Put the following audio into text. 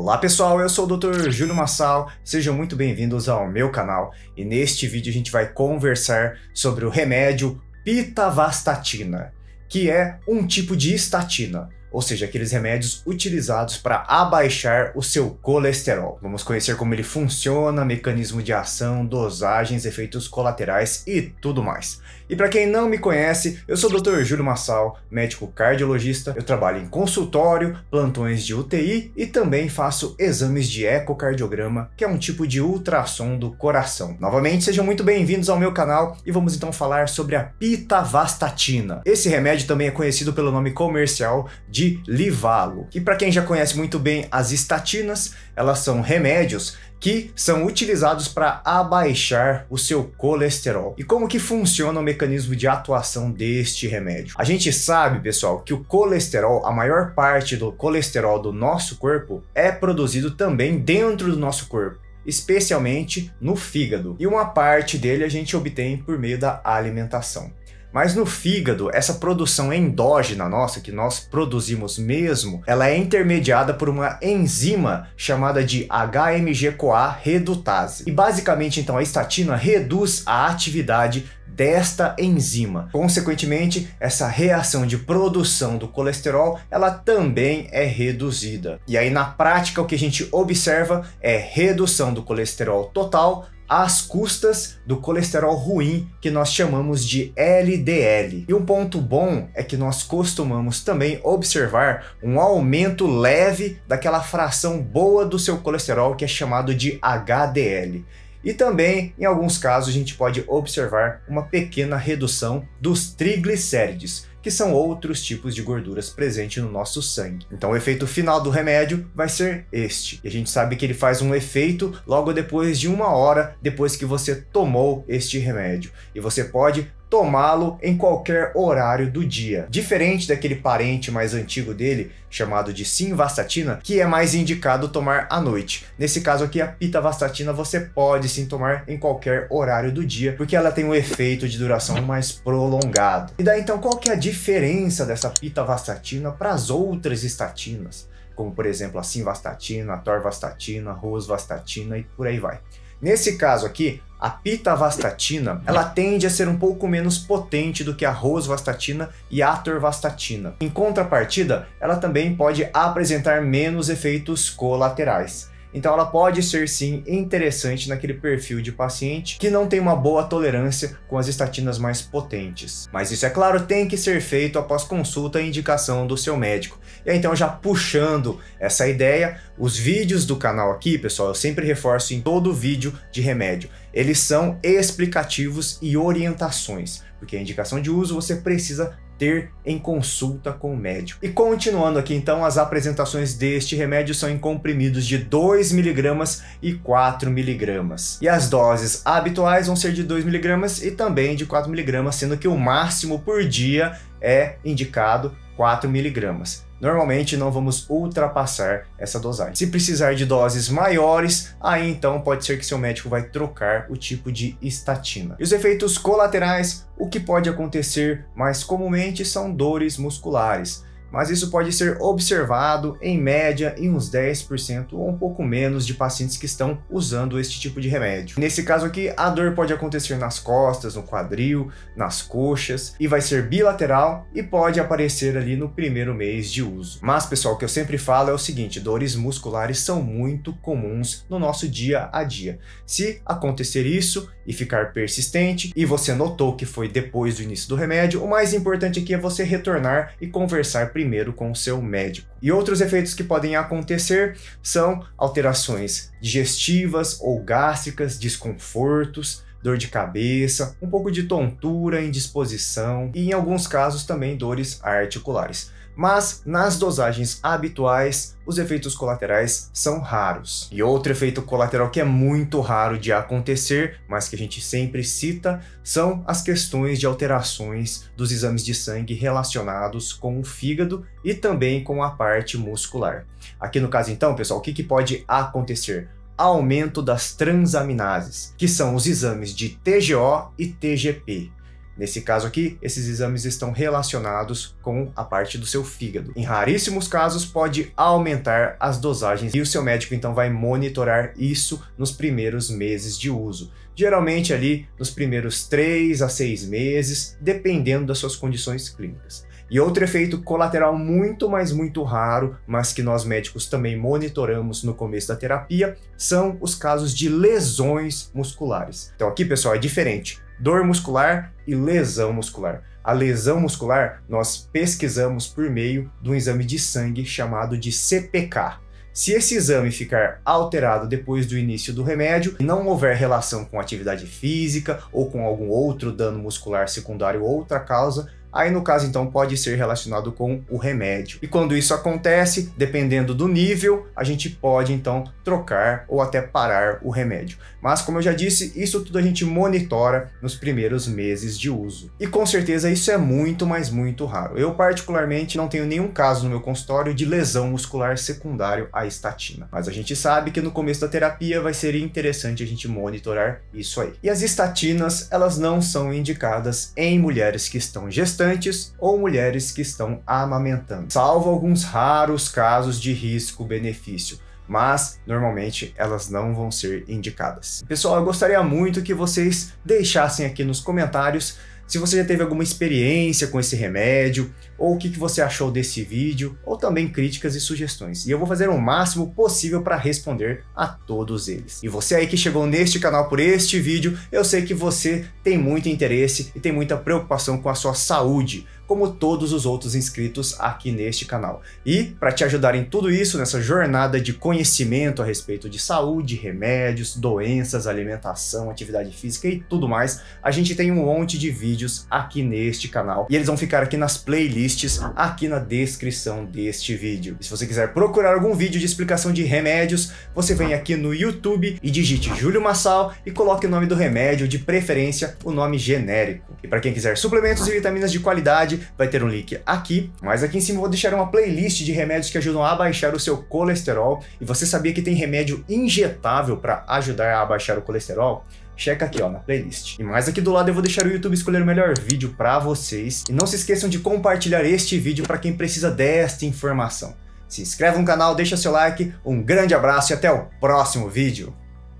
Olá pessoal, eu sou o Dr. Júlio Massal, sejam muito bem-vindos ao meu canal e neste vídeo a gente vai conversar sobre o remédio pitavastatina, que é um tipo de estatina ou seja, aqueles remédios utilizados para abaixar o seu colesterol. Vamos conhecer como ele funciona, mecanismo de ação, dosagens, efeitos colaterais e tudo mais. E para quem não me conhece, eu sou o Dr. Júlio Massal, médico cardiologista. Eu trabalho em consultório, plantões de UTI e também faço exames de ecocardiograma, que é um tipo de ultrassom do coração. Novamente, sejam muito bem-vindos ao meu canal e vamos então falar sobre a pitavastatina. Esse remédio também é conhecido pelo nome comercial de de Livalo. E para quem já conhece muito bem as estatinas, elas são remédios que são utilizados para abaixar o seu colesterol. E como que funciona o mecanismo de atuação deste remédio? A gente sabe, pessoal, que o colesterol, a maior parte do colesterol do nosso corpo é produzido também dentro do nosso corpo especialmente no fígado. E uma parte dele a gente obtém por meio da alimentação. Mas no fígado, essa produção endógena nossa, que nós produzimos mesmo, ela é intermediada por uma enzima chamada de HMG-CoA redutase. E basicamente, então, a estatina reduz a atividade desta enzima. Consequentemente, essa reação de produção do colesterol, ela também é reduzida. E aí na prática o que a gente observa é redução do colesterol total às custas do colesterol ruim que nós chamamos de LDL. E um ponto bom é que nós costumamos também observar um aumento leve daquela fração boa do seu colesterol que é chamado de HDL. E também, em alguns casos, a gente pode observar uma pequena redução dos triglicérides, que são outros tipos de gorduras presentes no nosso sangue. Então o efeito final do remédio vai ser este. E a gente sabe que ele faz um efeito logo depois de uma hora depois que você tomou este remédio. E você pode tomá-lo em qualquer horário do dia. Diferente daquele parente mais antigo dele, chamado de simvastatina, que é mais indicado tomar à noite. Nesse caso aqui, a pitavastatina você pode sim tomar em qualquer horário do dia, porque ela tem um efeito de duração mais prolongado. E daí então, qual que é a diferença dessa pitavastatina para as outras estatinas? Como por exemplo a simvastatina, a torvastatina, a rosuvastatina e por aí vai. Nesse caso aqui, a pitavastatina, ela tende a ser um pouco menos potente do que a rosuvastatina e a atorvastatina. Em contrapartida, ela também pode apresentar menos efeitos colaterais. Então ela pode ser sim interessante naquele perfil de paciente que não tem uma boa tolerância com as estatinas mais potentes. Mas isso é claro, tem que ser feito após consulta e indicação do seu médico. E aí, então já puxando essa ideia, os vídeos do canal aqui, pessoal, eu sempre reforço em todo vídeo de remédio. Eles são explicativos e orientações, porque a indicação de uso você precisa ter em consulta com o médico. E continuando aqui então, as apresentações deste remédio são em comprimidos de 2mg e 4mg. E as doses habituais vão ser de 2mg e também de 4mg, sendo que o máximo por dia é indicado 4mg. Normalmente não vamos ultrapassar essa dosagem. Se precisar de doses maiores, aí então pode ser que seu médico vai trocar o tipo de estatina. E os efeitos colaterais, o que pode acontecer mais comumente são dores musculares mas isso pode ser observado em média em uns 10% ou um pouco menos de pacientes que estão usando este tipo de remédio. Nesse caso aqui, a dor pode acontecer nas costas, no quadril, nas coxas e vai ser bilateral e pode aparecer ali no primeiro mês de uso. Mas, pessoal, o que eu sempre falo é o seguinte: dores musculares são muito comuns no nosso dia a dia. Se acontecer isso e ficar persistente e você notou que foi depois do início do remédio, o mais importante aqui é você retornar e conversar primeiro com o seu médico. E outros efeitos que podem acontecer são alterações digestivas ou gástricas, desconfortos, dor de cabeça, um pouco de tontura, indisposição e, em alguns casos, também dores articulares mas nas dosagens habituais, os efeitos colaterais são raros. E outro efeito colateral que é muito raro de acontecer, mas que a gente sempre cita, são as questões de alterações dos exames de sangue relacionados com o fígado e também com a parte muscular. Aqui no caso, então, pessoal, o que, que pode acontecer? aumento das transaminases, que são os exames de TGO e TGP. Nesse caso aqui, esses exames estão relacionados com a parte do seu fígado. Em raríssimos casos, pode aumentar as dosagens e o seu médico então vai monitorar isso nos primeiros meses de uso. Geralmente ali nos primeiros 3 a 6 meses, dependendo das suas condições clínicas. E outro efeito colateral muito, mas muito raro, mas que nós médicos também monitoramos no começo da terapia, são os casos de lesões musculares. Então aqui, pessoal, é diferente. Dor muscular e lesão muscular. A lesão muscular nós pesquisamos por meio de um exame de sangue chamado de CPK. Se esse exame ficar alterado depois do início do remédio e não houver relação com atividade física ou com algum outro dano muscular secundário ou outra causa, Aí, no caso, então, pode ser relacionado com o remédio. E quando isso acontece, dependendo do nível, a gente pode então trocar ou até parar o remédio. Mas, como eu já disse, isso tudo a gente monitora nos primeiros meses de uso. E com certeza isso é muito, mas muito raro. Eu, particularmente, não tenho nenhum caso no meu consultório de lesão muscular secundário à estatina. Mas a gente sabe que no começo da terapia vai ser interessante a gente monitorar isso aí. E as estatinas, elas não são indicadas em mulheres que estão gestando gestantes ou mulheres que estão amamentando, salvo alguns raros casos de risco-benefício mas normalmente elas não vão ser indicadas. Pessoal, eu gostaria muito que vocês deixassem aqui nos comentários se você já teve alguma experiência com esse remédio, ou o que, você achou desse vídeo, ou também críticas e sugestões. E eu vou fazer o máximo possível para responder a todos eles. E você aí que chegou neste canal por este vídeo, eu sei que você tem muito interesse e tem muita preocupação com a sua saúde como todos os outros inscritos aqui neste canal. E para te ajudar em tudo isso, nessa jornada de conhecimento a respeito de saúde, remédios, doenças, alimentação, atividade física e tudo mais, a gente tem um monte de vídeos aqui neste canal e eles vão ficar aqui nas playlists aqui na descrição deste vídeo. E se você quiser procurar algum vídeo de explicação de remédios, você vem aqui no YouTube e digite Júlio Massal e coloque o nome do remédio, de preferência o nome genérico. E para quem quiser suplementos e vitaminas de qualidade, vai ter um link aqui, mas aqui em cima eu vou deixar uma playlist de remédios que ajudam a abaixar o seu colesterol. E você sabia que tem remédio injetável para ajudar a abaixar o colesterol? checa aqui ó, na playlist. E mais aqui do lado eu vou deixar o YouTube escolher o melhor vídeo para vocês. E não se esqueçam de compartilhar este vídeo para quem precisa desta informação. Se inscreve no canal, deixa seu like, um grande abraço e até o próximo vídeo.